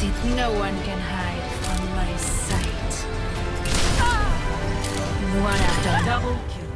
No one can hide from my sight. One after Double kill.